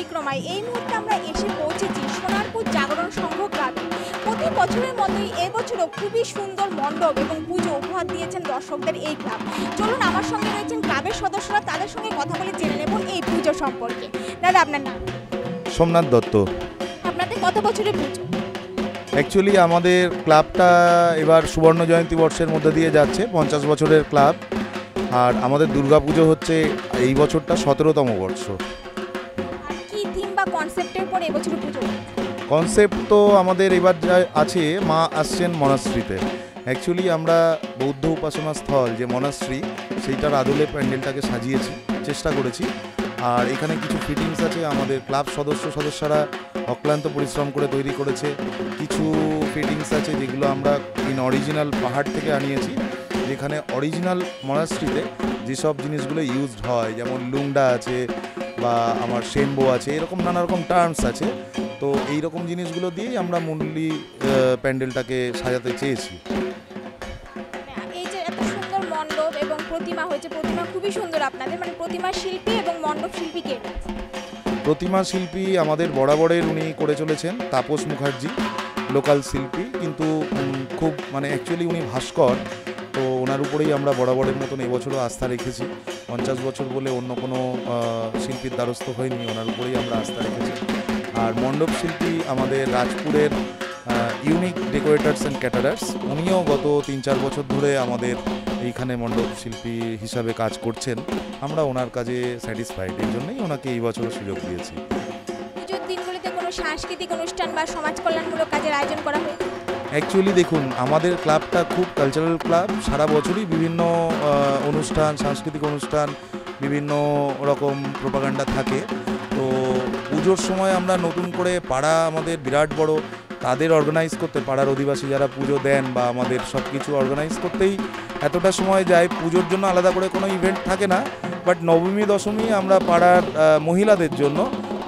পরিক্রমায় এই মুহূর্তে আমরা এসে পৌঁছেছি সোনারপুর জাগরণ সংঘ ক্লাবে। প্রতি বছরের মতোই এবছরও খুবই সুন্দর মণ্ডপ এবং পুজো উপহার দিয়েছেন দর্শকদের এই ক্লাব। চলুন আমার সঙ্গে রয়েছেন ক্লাবের সদস্যরা তাদের সঙ্গে কথা বলে জেনে নেব এই পুজো সম্পর্কে। দাদা আপনার নাম? সোমনাথ দত্ত। আপনাদের কত বছরের পুজো? অ্যাকচুয়ালি আমাদের ক্লাবটা এবার সুবর্ণ জয়ন্তী বর্ষের মধ্যে দিয়ে যাচ্ছে পঞ্চাশ বছরের ক্লাব। আর আমাদের দুর্গাপুজো হচ্ছে এই বছরটা সতেরোতম বর্ষ। কনসেপ্টের এবছর পুজো কনসেপ্ট তো আমাদের এবার যা আছে, মা আসছেন মনাশ্রীতে অ্যাকচুয়ালি আমরা বৌদ্ধ উপাসনা স্থল, যে মনাশ্রী সেইটার আদলে প্যান্ডেলটাকে সাজিয়েছি, চেষ্টা করেছি। আর এখানে কিছু ফিটিংস আছে, আমাদের ক্লাব সদস্য সদস্যরা অক্লান্ত পরিশ্রম করে তৈরি করেছে। কিছু ফিটিংস আছে যেগুলো আমরা ইন অরিজিনাল পাহাড় থেকে আনিয়েছি। যেখানে অরিজিনাল মনাশ্রীতে যেসব জিনিসগুলো ইউজড হয়, যেমন লুংডা আছে বা আমার সেনবো আছে এরকম নানা রকম টার্মস আছে। তো এই রকম জিনিসগুলো দিয়েই আমরা মুন্ডলি প্যান্ডেলটাকে সাজাতে চেয়েছি। এই যে এত সুন্দর মণ্ডপ এবং প্রতিমা হয়েছে প্রতিমা খুবই সুন্দর আপনাদের। মানে প্রতিমা শিল্পী এবং মণ্ডপ শিল্পী কে? প্রতিমা শিল্পী আমাদের বরাবরের উনি করে চলেছেন তাপস মুখার্জি লোকাল শিল্পী। কিন্তু খুব মানে অ্যাকচুয়ালি উনি ভাস্কর। ওনার উপরেই আমরা বরাবরের মতন এবছরও আস্থা রেখেছি। পঞ্চাশ বছর বলে অন্য কোনো শিল্পীর দ্বারস্থ হয়নি, ওনার উপরেই আমরা আস্থা রেখেছি। আর মণ্ডপ শিল্পী আমাদের রাজপুরের ইউনিক ডেকোরেটার্স অ্যান্ড ক্যাটারার্স, উনিও গত তিন চার বছর ধরে আমাদের এইখানে মণ্ডপ শিল্পী হিসাবে কাজ করছেন। আমরা ওনার কাজে স্যাটিসফাইড, এই জন্যই ওনাকে এই বছরও সুযোগ দিয়েছি। সাংস্কৃতিক অনুষ্ঠান বা সমাজ কল্যাণমূলক কাজের আয়োজন করা হয় অ্যাকচুয়ালি দেখুন, আমাদের ক্লাবটা খুব কালচারাল ক্লাব সারা বছরই বিভিন্ন অনুষ্ঠান, সাংস্কৃতিক অনুষ্ঠান, বিভিন্ন রকম প্রোপাগান্ডা থাকে। তো পুজোর সময় আমরা নতুন করে পাড়া আমাদের বিরাট বড়, তাদের অর্গানাইজ করতে, পাড়ার অধিবাসী যারা পুজো দেন বা আমাদের সব কিছু অর্গানাইজ করতেই এতটা সময় যায়, পুজোর জন্য আলাদা করে কোনো ইভেন্ট থাকে না। বাট নবমী, দশমী আমরা পাড়ার মহিলাদের জন্য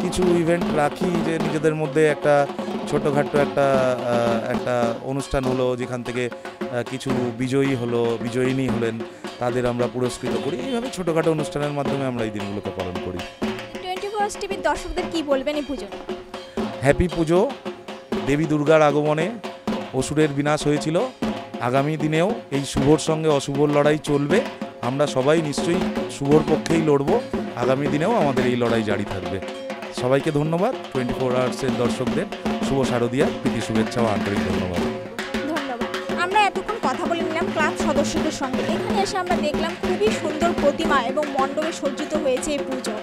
কিছু ইভেন্ট রাখি যে নিজেদের মধ্যে একটা ছোটোখাটো একটা একটা অনুষ্ঠান হলো যেখান থেকে কিছু বিজয়ী হলো বিজয়িনী হলেন তাদের আমরা পুরস্কৃত করি। এইভাবে ছোটোখাটো অনুষ্ঠানের মাধ্যমে আমরা এই দিনগুলোকে পালন করি। টোয়েন্টি ফোর টিভির দর্শকদের কি বলবেন এই পুজো হ্যাপি পুজো দেবী দুর্গার আগমনে অসুরের বিনাশ হয়েছিল। আগামী দিনেও এই শুভর সঙ্গে অশুভর লড়াই চলবে। আমরা সবাই নিশ্চয়ই শুভর পক্ষেই লড়ব। আগামী দিনেও আমাদের এই লড়াই জারি থাকবে। সবাইকে ধন্যবাদ। টোয়েন্টি ফোর আওয়ার্সের দর্শকদের শুভ শারদিয়া, প্রীতি, শুভেচ্ছা ও আন্তরিক ধন্যবাদ। আমরা এতক্ষণ কথা বলে নিলাম ক্লাব সদস্যদের সঙ্গে। এখানে এসে আমরা দেখলাম খুবই সুন্দর প্রতিমা এবং মণ্ডপে সজ্জিত হয়েছে এই পুজো।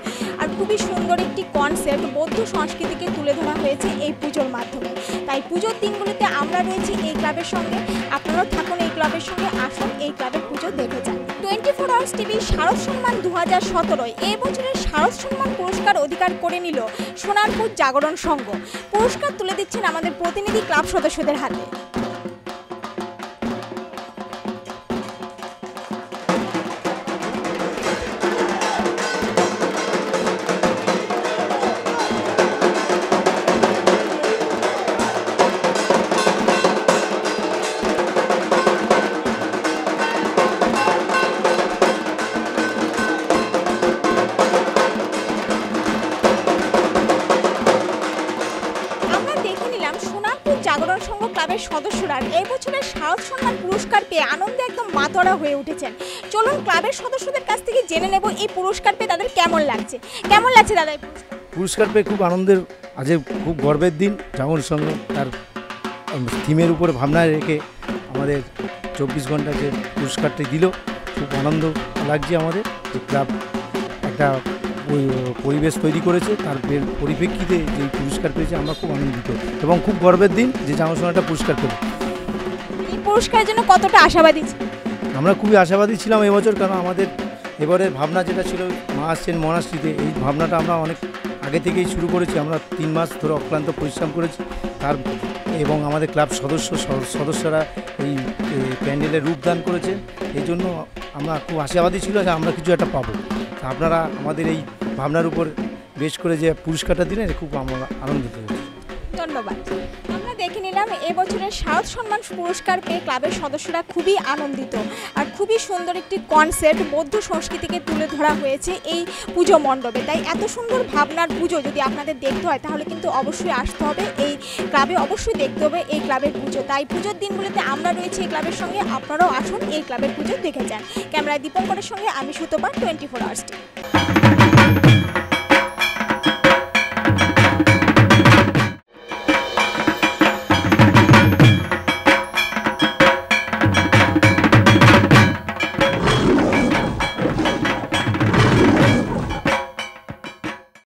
আর খুবই সুন্দর একটি কনসেপ্ট বৌদ্ধ সংস্কৃতিকে তুলে ধরা হয়েছে এই পুজোর মাধ্যমে। তাই পুজোর দিনগুলিতে আমরা রয়েছি এই ক্লাবের সঙ্গে। আপনারাও থাকুন এই ক্লাবের সঙ্গে। আসুন এই ক্লাবের পুজো দেখে যান। টোয়েন্টি ফোর আওয়ার্স টিভি শারদ সম্মান দু হাজার সতেরোয় এই বছরের শারদ সম্মান পুরস্কার অধিকার করে নিল সোনারপুর জাগরণ সংঘ। পুরস্কার তুলে দিচ্ছেন আমাদের প্রতিনিধি ক্লাব সদস্যদের হাতে। ক্লাবের সদস্যরা এই বছরের সাহস সম্মান পুরস্কার পেয়ে আনন্দে একদম মাতোয়ারা হয়ে উঠেছেন। চলুন ক্লাবের সদস্যদের কাছ থেকে জেনে নেব এই পুরস্কার পেয়ে তাদের কেমন লাগছে। কেমন লাগছে দাদা পুরস্কার? পেয়ে খুব আনন্দের আজকে খুব গর্বের দিন। জাগরণ সঙ্গে তার থিমের উপরে ভাবনায় রেখে আমাদের চব্বিশ ঘণ্টা যে পুরস্কারটি দিল, খুব আনন্দ লাগছে আমাদের যে ক্লাব একটা পরিবেশ তৈরি করেছে তার পরিপ্রেক্ষিতে যে পুরস্কার পেয়েছে আমরা খুব আনন্দিত এবং খুব গর্বের দিন যে একটা পুরস্কার পেল। এই পুরস্কারের জন্য কতটা আশাবাদী আমরা খুবই আশাবাদী ছিলাম এবছর কারণ আমাদের এবারের ভাবনা যেটা ছিল মা আসছেন মনাশ্রীতে এই ভাবনাটা আমরা অনেক আগে থেকেই শুরু করেছি। আমরা তিন মাস ধরে অক্লান্ত পরিশ্রম করেছি তার এবং আমাদের ক্লাব সদস্য সদস্যরা এই প্যান্ডেলের রূপদান করেছে। এই জন্য আমরা খুব আশাবাদী ছিল যে আমরা কিছু একটা পাবো। আপনারা আমাদের এই ভাবনার উপর বেশ করে যে পুরস্কারটা দিলেন খুব আমরা আনন্দিত হয়েছি। ধন্যবাদ। আমরা দেখে নিলাম এবছরের শারদ সম্মান পুরস্কার পেয়ে ক্লাবের সদস্যরা খুবই আনন্দিত আর খুবই সুন্দর একটি কনসেপ্ট বৌদ্ধ সংস্কৃতিকে তুলে ধরা হয়েছে এই পুজো মণ্ডপে। তাই এত সুন্দর ভাবনার পুজো যদি আপনাদের দেখতে হয়, তাহলে কিন্তু অবশ্যই আসতে হবে। এই ক্লাবে অবশ্যই দেখতে হবে এই ক্লাবের পুজো। তাই পুজোর দিনগুলিতে আমরা রয়েছি এই ক্লাবের সঙ্গে। আপনারাও আসুন এই ক্লাবের পুজো দেখে যান। ক্যামেরায় দীপঙ্করের সঙ্গে আমি সুতপা, টোয়েন্টি ফোর আওয়ার্স।